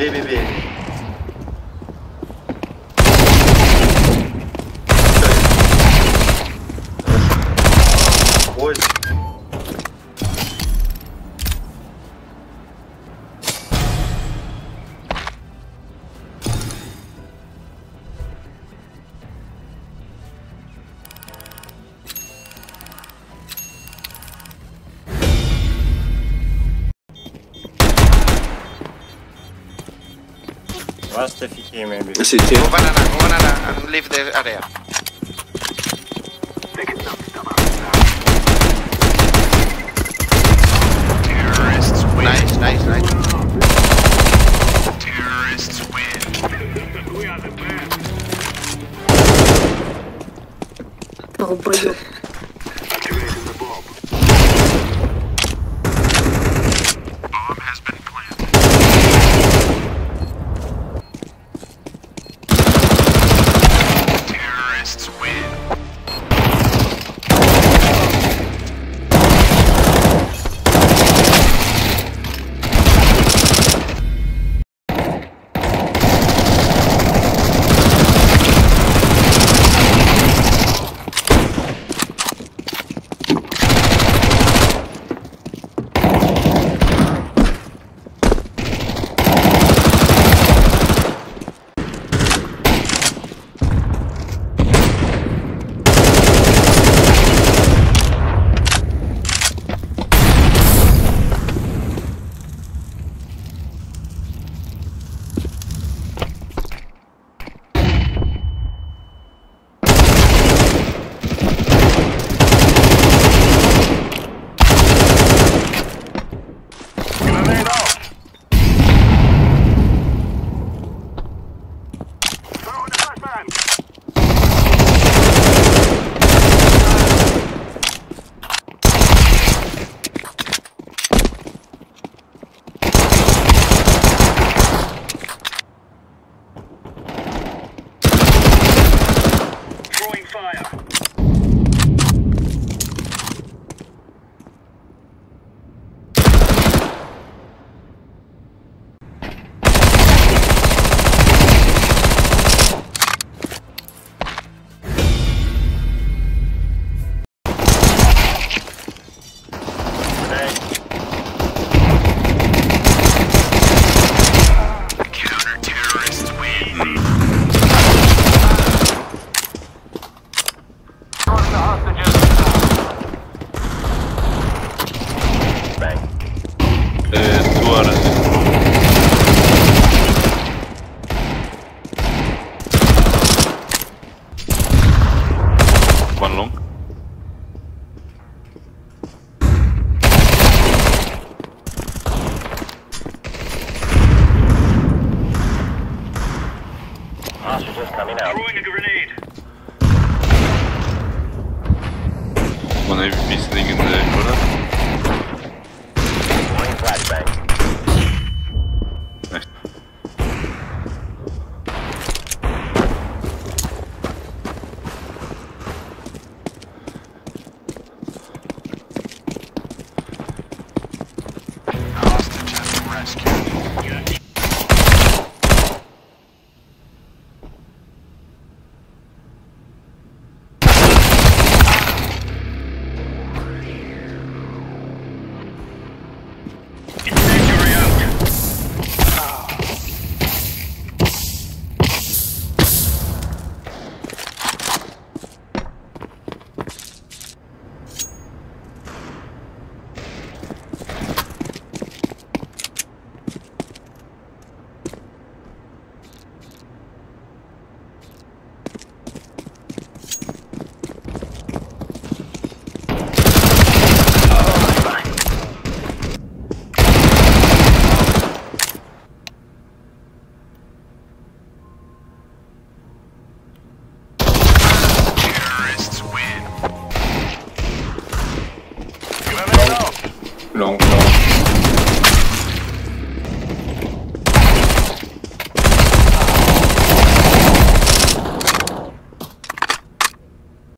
BBB. Last FK maybe. City. Go banana, go banana, and leave the area. Nice, nice, nice. Throwing fire. Abwandlung. One heavy piece thing in the corner. não não.